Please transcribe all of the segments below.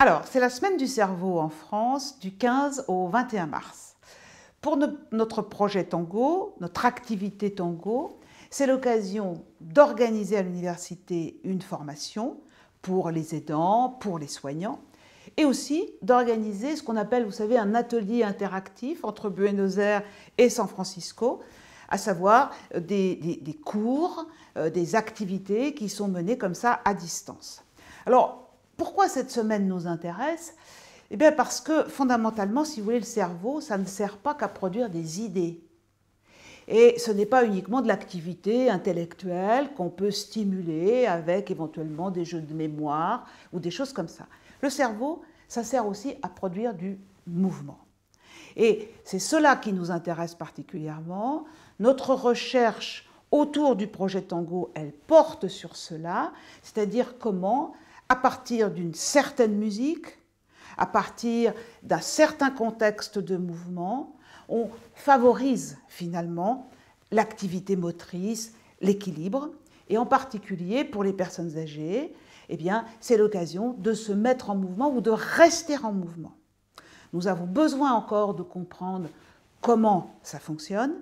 Alors, c'est la semaine du cerveau en France du 15 au 21 mars. Pour notre projet Tango, notre activité Tango, c'est l'occasion d'organiser à l'université une formation pour les aidants, pour les soignants, et aussi d'organiser ce qu'on appelle, vous savez, un atelier interactif entre Buenos Aires et San Francisco, à savoir euh, des, cours, euh, des activités qui sont menées comme ça à distance. Alors, pourquoi cette semaine nous intéresse? Eh bien parce que fondamentalement, si vous voulez, le cerveau, ça ne sert pas qu'à produire des idées. Et ce n'est pas uniquement de l'activité intellectuelle qu'on peut stimuler avec éventuellement des jeux de mémoire ou des choses comme ça. Le cerveau, ça sert aussi à produire du mouvement. Et c'est cela qui nous intéresse particulièrement. Notre recherche autour du projet Tango, elle porte sur cela, c'est-à-dire comment, à partir d'une certaine musique, à partir d'un certain contexte de mouvement, on favorise finalement l'activité motrice, l'équilibre, et en particulier pour les personnes âgées, eh bien, c'est l'occasion de se mettre en mouvement ou de rester en mouvement. Nous avons besoin encore de comprendre comment ça fonctionne,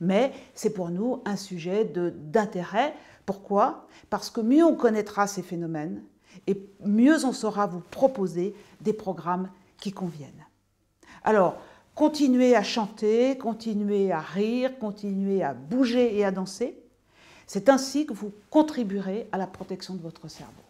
mais c'est pour nous un sujet d'intérêt. Pourquoi? Parce que mieux on connaîtra ces phénomènes et mieux on saura vous proposer des programmes qui conviennent. Alors, continuez à chanter, continuez à rire, continuez à bouger et à danser. C'est ainsi que vous contribuerez à la protection de votre cerveau.